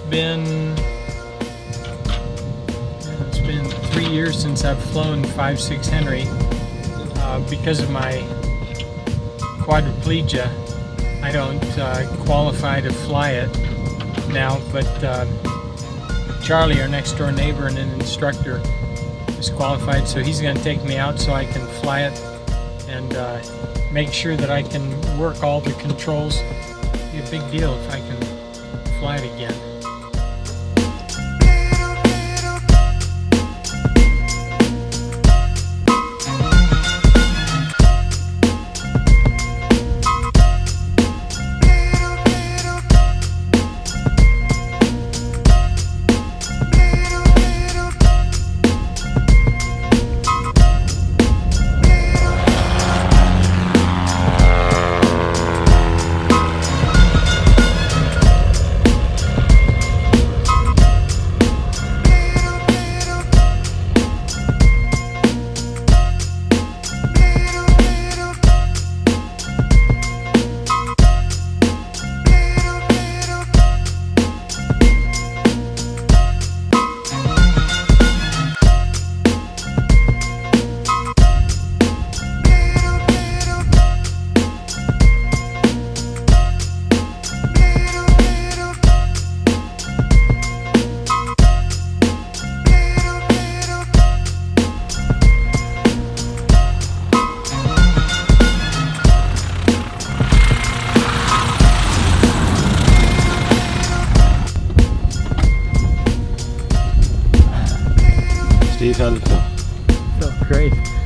been it's been three years since I've flown 56 Henry. Uh, because of my quadriplegia, I don't uh, qualify to fly it now, but uh, Charlie, our next door neighbor and an instructor, is qualified, so he's going to take me out so I can fly it and uh, make sure that I can work all the controls. It'd be a big deal if I can fly it again. Did it feel? Great.